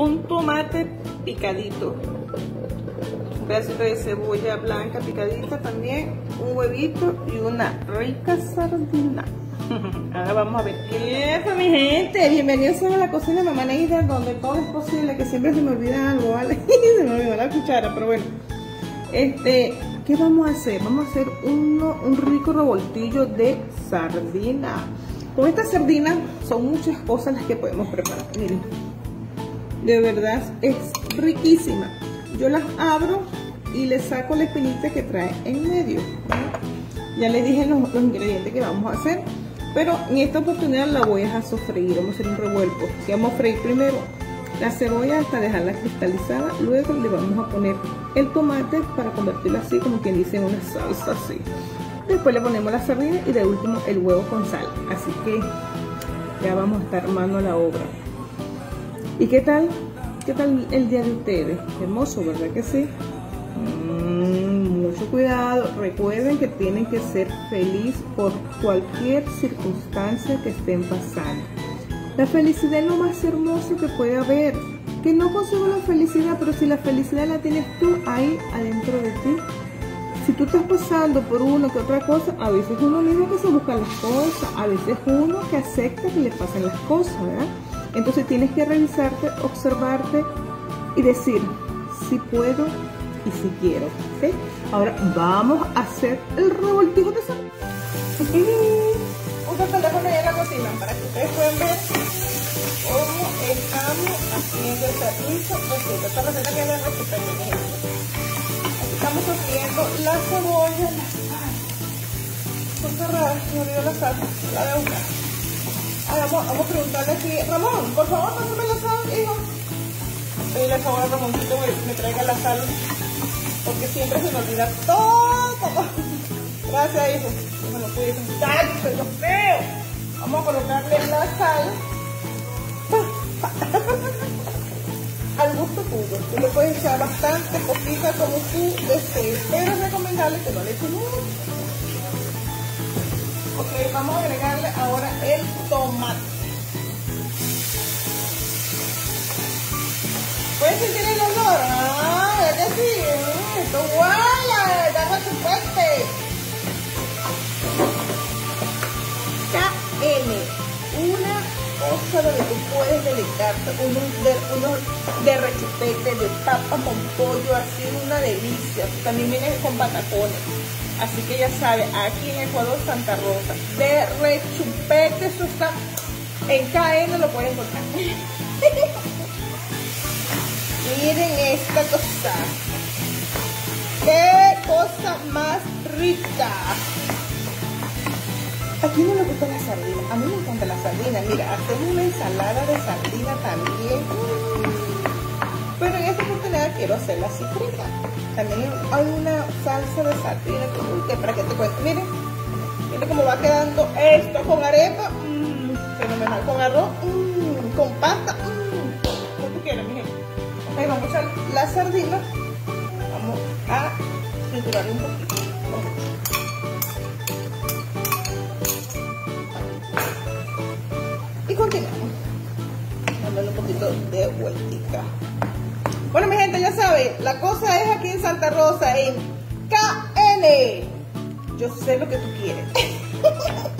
un tomate picadito, un pedacito de cebolla blanca picadita también, un huevito y una rica sardina. Ahora vamos a ver. Eso, mi gente. Bienvenidos a la cocina de Mamá Neida, donde todo es posible, que siempre se me olvida algo, ¿vale? se me olvidó la cuchara, pero bueno. Este, ¿qué vamos a hacer? Vamos a hacer un rico revoltillo de sardina. Con esta sardina son muchas cosas las que podemos preparar. Miren, de verdad es riquísima. Yo las abro y le saco la espinita que trae en medio. Ya les dije los, los ingredientes que vamos a hacer. Pero en esta oportunidad la voy a sofreír, vamos a hacer un revuelto. Que vamos a freír primero la cebolla hasta dejarla cristalizada, luego le vamos a poner el tomate para convertirlo así como quien dice en una salsa así. Después le ponemos la sardina y de último el huevo con sal. Así que ya vamos a estar armando la obra. ¿Y qué tal? ¿Qué tal el día de ustedes? Hermoso, ¿verdad que sí? mucho cuidado. Recuerden que tienen que ser feliz por cualquier circunstancia que estén pasando. La felicidad es lo más hermoso que puede haber. Que no consigo la felicidad, pero si la felicidad la tienes tú ahí adentro de ti. Si tú estás pasando por una que otra cosa, a veces uno mismo que se busca las cosas, a veces uno que acepta que le pasen las cosas, ¿verdad? Entonces tienes que revisarte, observarte y decir, si puedo y si quiero. ¿okay? Ahora vamos a hacer el revoltijo de sal. Usa el teléfono en la cocina para que ustedes puedan ver cómo estamos haciendo el Aquí estamos sofriendo la cebolla, la sal. Por cerrar, olvidó la sal, la de. Vamos, vamos a preguntarle aquí, Ramón, por favor, pásame la sal, hijo. Pedirle el favor a Ramoncito que me traiga la sal porque siempre se me olvida todo. Gracias, hijo. No me lo pude sentar, lo feo. Vamos a colocarle la sal. Al gusto tuyo. Tú le puedes echar bastante, poquita como tú desees. Pero es recomendable que no le eches mucho. Ok, vamos a agregarle ahora el tomate. ¿Puedes sentir el olor? Ah, es decir, esto huele, dame su fuerte. KM, una cosa donde tú puedes deleitarte, unos de, uno de rechupete, de papa con pollo, así una delicia. También viene con patacones. Así que ya sabes, aquí en Ecuador, Santa Rosa, de rechupete, eso está en KM, lo puedes encontrar. Miren esta cosa. ¡Qué cosa más rica! Aquí no le gusta la sardina. A mí me encanta la sardina. Mira, hacemos una ensalada de sardina también. Pero en esta oportunidad quiero hacerla así frita. También hay una salsa de sardina para que te cuente. Miren, miren cómo va quedando esto con arepa. Mmm, fenomenal. Con arroz, mmm, con pasta. Como tú quieras, mi gente. Ahí vamos a echar la sardina. Vamos a triturar un poquito. Y continuamos. Dándole un poquito de vueltica. Bueno, mi gente, ya saben, la cosa es aquí en Santa Rosa, en KN. Yo sé lo que tú quieres.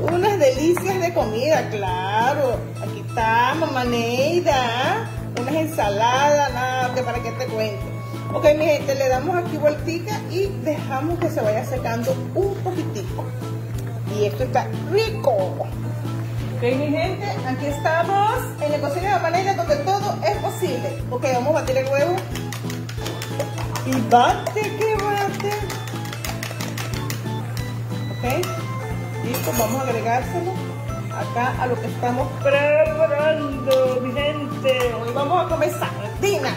Unas delicias de comida, claro. Aquí está, mamá Neida. Unas ensaladas, nada, que para que te cuento. Ok, mi gente, le damos aquí vueltica y dejamos que se vaya secando un poquitico. Y esto está rico. Ok, mi gente, aquí estamos en la cocina de mamá Neida Ok, vamos a batir el huevo. Y bate, que bate. Ok. Listo, vamos a agregárselo acá a lo que estamos preparando, mi gente. Hoy vamos a comer sardina.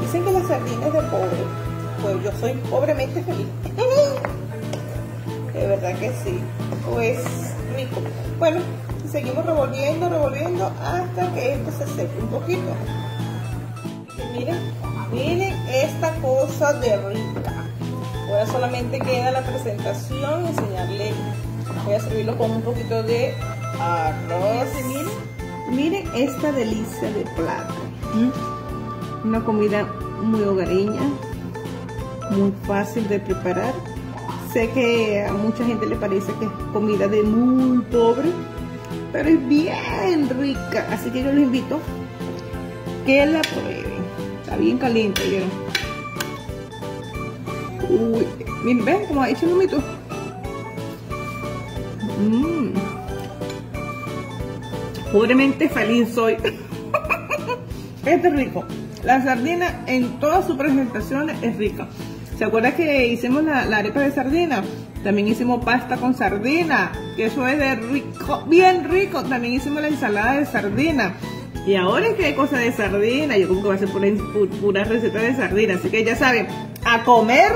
Dicen que la sardina es de pobre. Pues yo soy pobremente feliz. De verdad que sí. Pues rico. Bueno, seguimos revolviendo, revolviendo hasta que esto se seque un poquito. Y miren, miren esta cosa de rica. Ahora solamente queda la presentación, enseñarle, voy a servirlo con un poquito de arroz. miren. Miren esta delicia de plato. Una comida muy hogareña, muy fácil de preparar. Sé que a mucha gente le parece que es comida de muy pobre, pero es bien rica. Así que yo les invito que la prueben. Está bien caliente, ¿vieron? Uy, miren, ven como ha hecho el humito. Mmm. Pobremente feliz soy. este es rico. La sardina en todas sus presentaciones es rica. ¿Se acuerda que hicimos la, arepa de sardina? También hicimos pasta con sardina, que eso es de rico, bien rico. También hicimos la ensalada de sardina. Y ahora es que hay cosas de sardina, yo como que va a ser pura, pura receta de sardina. Así que ya saben, a comer.